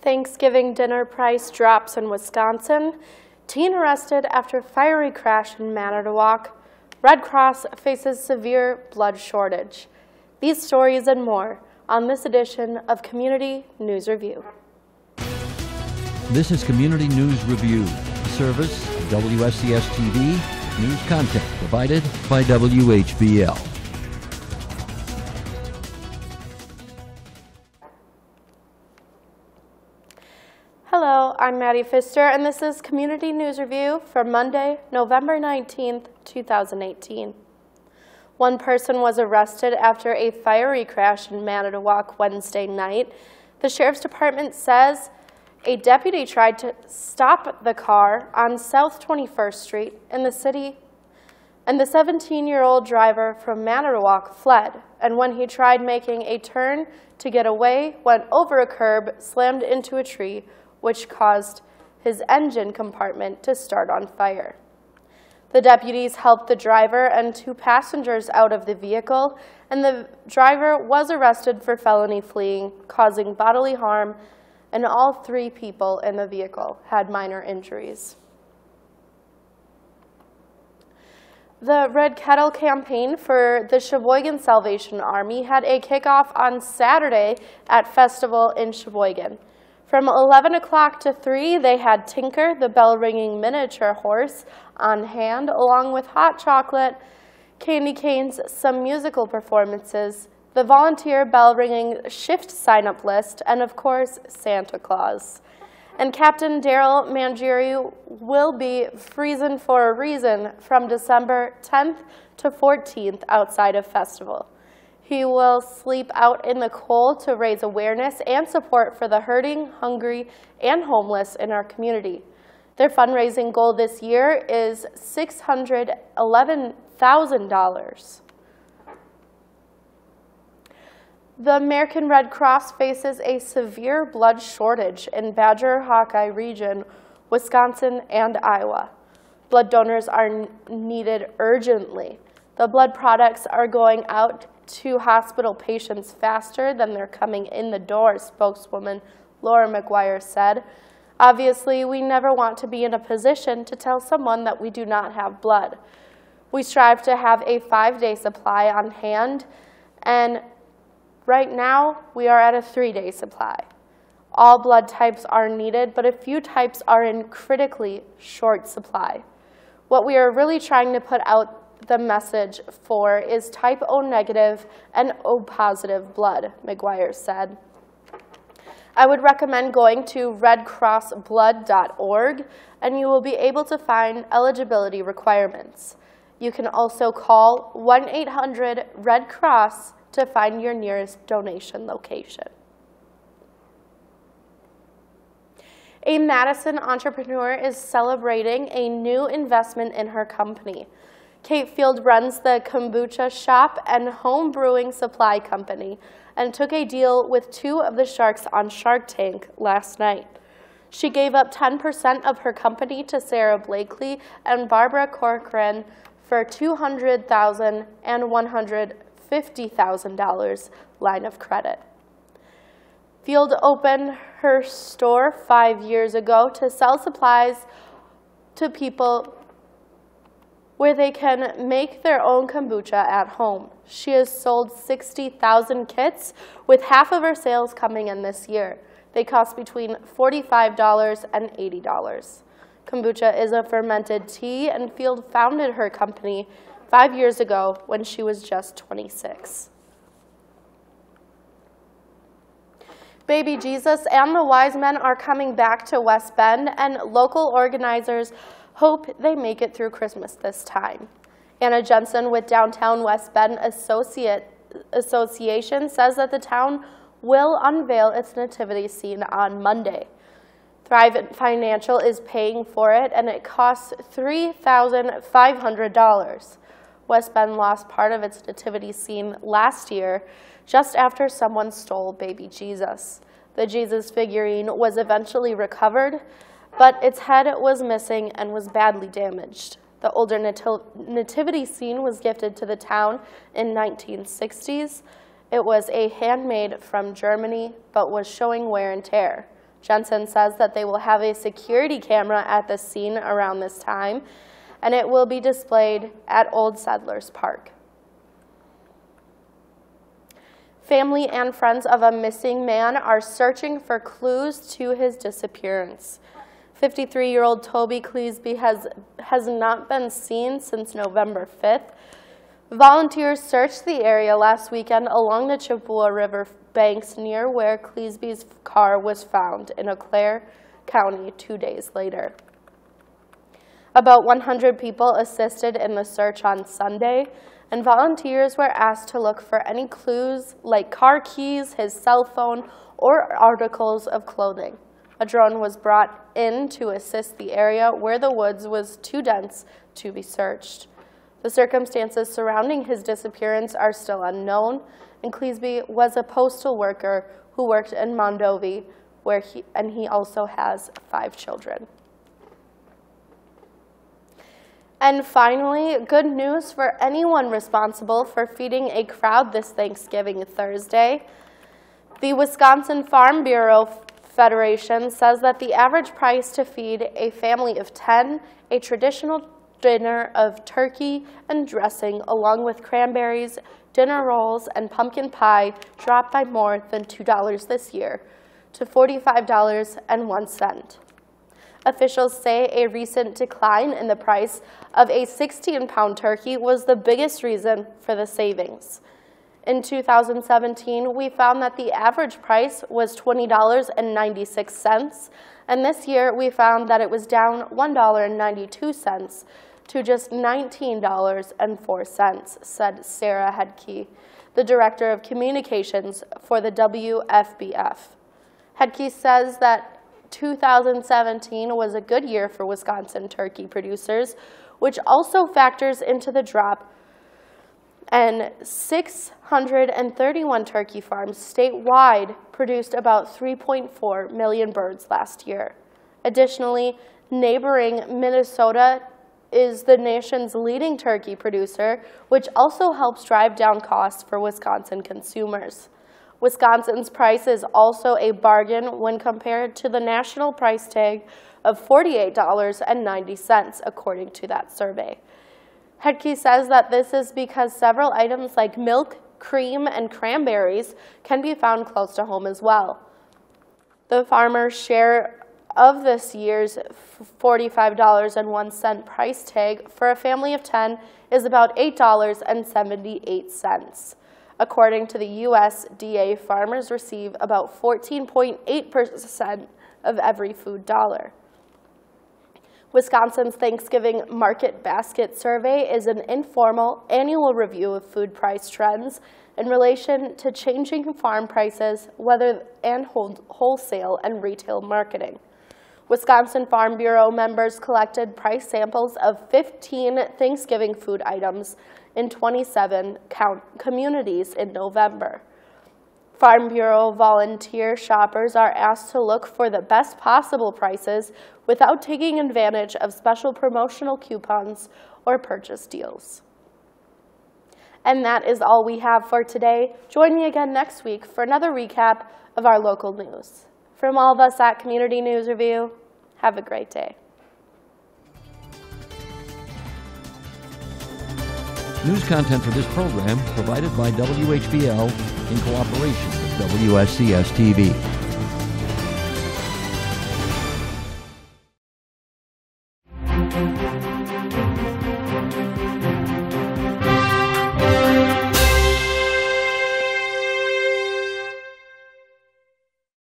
Thanksgiving dinner price drops in Wisconsin. Teen arrested after fiery crash in Manitowoc. Red Cross faces severe blood shortage. These stories and more on this edition of Community News Review. This is Community News Review, service WSCS TV, news content provided by WHBL. Hello, I'm Maddie Pfister, and this is Community News Review for Monday, November 19th, 2018. One person was arrested after a fiery crash in Manitowoc Wednesday night. The Sheriff's Department says a deputy tried to stop the car on South 21st Street in the city, and the 17-year-old driver from Manitowoc fled, and when he tried making a turn to get away, went over a curb, slammed into a tree, which caused his engine compartment to start on fire. The deputies helped the driver and two passengers out of the vehicle, and the driver was arrested for felony fleeing, causing bodily harm, and all three people in the vehicle had minor injuries. The Red Kettle campaign for the Sheboygan Salvation Army had a kickoff on Saturday at Festival in Sheboygan. From 11 o'clock to 3, they had Tinker, the bell-ringing miniature horse, on hand, along with hot chocolate, candy canes, some musical performances, the volunteer bell-ringing shift sign-up list, and of course, Santa Claus. And Captain Daryl Mangieri will be freezing for a reason from December 10th to 14th outside of Festival. He will sleep out in the cold to raise awareness and support for the hurting, hungry, and homeless in our community. Their fundraising goal this year is $611,000. The American Red Cross faces a severe blood shortage in Badger Hawkeye region, Wisconsin, and Iowa. Blood donors are needed urgently. The blood products are going out to hospital patients faster than they're coming in the door, spokeswoman Laura McGuire said. Obviously, we never want to be in a position to tell someone that we do not have blood. We strive to have a five-day supply on hand, and right now we are at a three-day supply. All blood types are needed, but a few types are in critically short supply. What we are really trying to put out the message for is type O negative and O positive blood, McGuire said. I would recommend going to redcrossblood.org and you will be able to find eligibility requirements. You can also call 1-800-RED-CROSS to find your nearest donation location. A Madison entrepreneur is celebrating a new investment in her company. Kate Field runs the kombucha shop and home brewing supply company and took a deal with two of the sharks on Shark Tank last night. She gave up 10% of her company to Sara Blakely and Barbara Corcoran for $200,000 and $150,000 line of credit. Field opened her store five years ago to sell supplies to people where they can make their own kombucha at home. She has sold 60,000 kits, with half of her sales coming in this year. They cost between $45 and $80. Kombucha is a fermented tea, and Field founded her company five years ago when she was just 26. Baby Jesus and the wise men are coming back to West Bend, and local organizers hope they make it through Christmas this time. Anna Jensen with Downtown West Bend Associate Association says that the town will unveil its nativity scene on Monday. Thrivent Financial is paying for it, and it costs $3,500. West Bend lost part of its nativity scene last year, just after someone stole baby Jesus. The Jesus figurine was eventually recovered, but its head was missing and was badly damaged. The older nativity scene was gifted to the town in 1960s. It was a handmade from Germany, but was showing wear and tear. Jensen says that they will have a security camera at the scene around this time, and it will be displayed at Old Settlers Park. Family and friends of a missing man are searching for clues to his disappearance. 53-year-old Toby Cleesby has, has not been seen since November 5th. Volunteers searched the area last weekend along the Chippewa River banks near where Cleesby's car was found in Eau Claire County two days later. About 100 people assisted in the search on Sunday, and volunteers were asked to look for any clues like car keys, his cell phone, or articles of clothing. A drone was brought in to assist the area where the woods was too dense to be searched. The circumstances surrounding his disappearance are still unknown, and Cleesby was a postal worker who worked in Mondovi, where he, and he also has five children. And finally, good news for anyone responsible for feeding a crowd this Thanksgiving Thursday. The Wisconsin Farm Bureau Federation says that the average price to feed a family of 10 a traditional dinner of turkey and dressing along with cranberries, dinner rolls, and pumpkin pie dropped by more than $2 this year to $45.01. Officials say a recent decline in the price of a 16-pound turkey was the biggest reason for the savings. In 2017, we found that the average price was $20.96, and this year we found that it was down $1.92 to just $19.04, said Sarah Hedke, the Director of Communications for the WFBF. Hedke says that 2017 was a good year for Wisconsin turkey producers, which also factors into the drop and 631 turkey farms statewide produced about 3.4 million birds last year. Additionally, neighboring Minnesota is the nation's leading turkey producer, which also helps drive down costs for Wisconsin consumers. Wisconsin's price is also a bargain when compared to the national price tag of $48.90, according to that survey. Hedke says that this is because several items like milk, cream, and cranberries can be found close to home as well. The farmer's share of this year's $45.01 price tag for a family of 10 is about $8.78. According to the USDA, farmers receive about 14.8% of every food dollar. Wisconsin's Thanksgiving Market Basket Survey is an informal annual review of food price trends in relation to changing farm prices, weather and wholesale and retail marketing. Wisconsin Farm Bureau members collected price samples of 15 Thanksgiving food items in 27 communities in November. Farm Bureau volunteer shoppers are asked to look for the best possible prices without taking advantage of special promotional coupons or purchase deals. And that is all we have for today. Join me again next week for another recap of our local news. From all of us at Community News Review, have a great day. News content for this program provided by WHBL in cooperation with WSCS TV.